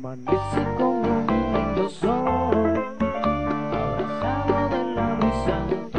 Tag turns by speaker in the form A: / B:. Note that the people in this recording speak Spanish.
A: Amanecí con un lindo sol, abrazado de la brisa.